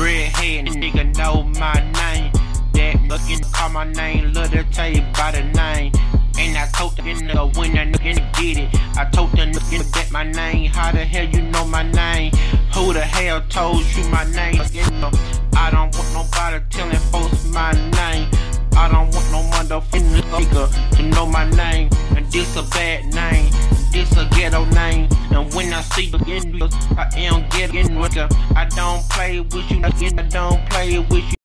head, nigga know my name. That looking call my name, the tape by the name. And I told the nigga when that nigga get it. I told the nigga that my name. How the hell you know my name? Who the hell told you my name? I don't want nobody telling folks my name. I don't want no motherfucking nigga to know my name. This a bad name. This a ghetto name. And when I see you in I am getting nigga. I don't play with you, I don't play with you.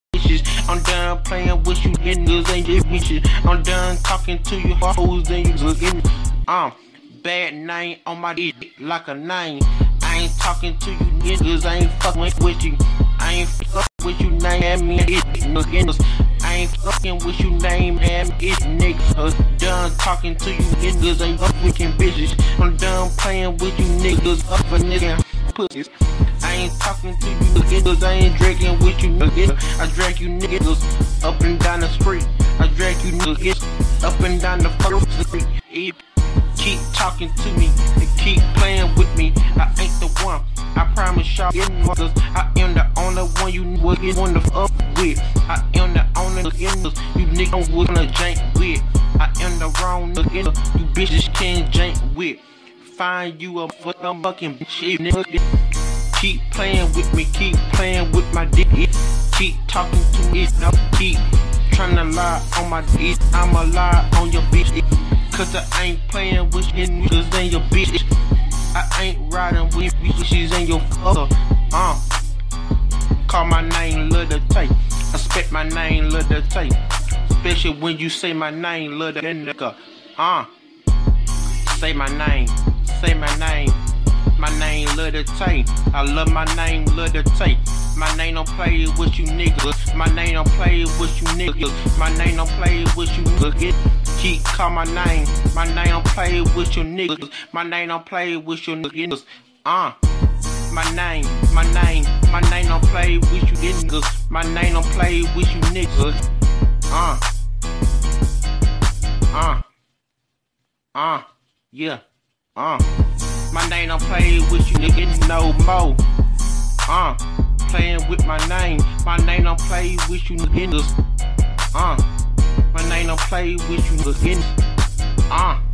I'm done playing with you niggas and your bitches. I'm done talking to you hoes and you looking. Um, bad name on my dick like a name. I ain't talking to you niggas, I ain't fucking with you. I ain't fucking with you, name me niggas. I ain't fucking with you, name and it niggas. Done talking to you niggas, I ain't fucking bitches. I'm done playing with you niggas, up a nigga pussies. I ain't talking to you niggas, I ain't drinking with you niggas. I drag you niggas up and down the street. I drag you niggas up and down the fucking street. Keep talking to me and keep playing with me. I ain't the one. I promise y'all, I am the only niggas want to fuck with. I am the only niggas you niggas wanna jank with. I am the wrong nigga you bitches can't jank with find you a fucking bitch, nigga. Keep playing with me, keep playing with my dick. Keep talking to me, no, keep trying to lie on my dick. I'ma lie on your bitch. Cause I ain't playing with niggas and your bitch. I ain't riding with bitches and your fucker. Uh, call my name, little. I spit my name, little tape. Especially when you say my name, little nigga. Uh, say my name say my name. My name Lil Tay. I love my name Lil Tay. My name don't play with you niggas. My name don't play with you niggas. My name don't play with you niggas. Keep call my name. My name don't play with you niggas. My name don't play with you niggas. Uh. My name, my name, my name My name don't play with you niggas. Uh. Uh. Uh. Yeah. Uh, my name don't play with you niggas no more. Uh, playing with my name. My name don't play with you niggas. Uh, my name don't play with you niggas. Uh.